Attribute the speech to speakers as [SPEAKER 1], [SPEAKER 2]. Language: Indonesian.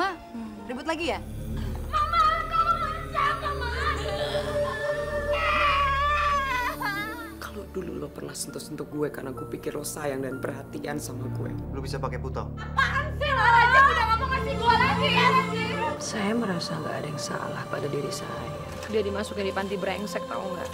[SPEAKER 1] Ma, ribut lagi ya?
[SPEAKER 2] Mama Kalau dulu lo pernah sentuh-sentuh gue karena gue pikir lo sayang dan perhatian sama gue.
[SPEAKER 3] Lo bisa pakai putau. Apaan sih lo aja udah ngomong ngasih gue lagi ya?
[SPEAKER 4] Saya merasa nggak ada yang salah pada diri saya. Dia dimasukin di panti brengsek tau nggak?